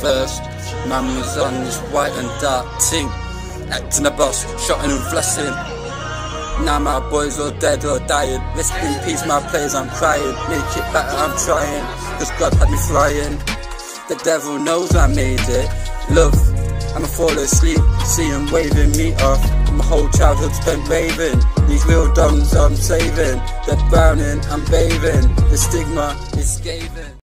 first. Man was on this white and dark team. Acting a boss, shotting and blessing. Now my boys are dead or dying. Rest in peace, my players, I'm crying. Make it better, I'm trying. Cause God had me flying. The devil knows I made it. Love, I'ma fall asleep, see him waving me off. My whole childhood spent raving. These real dumbs I'm saving. They're browning, I'm bathing. The stigma is scathing.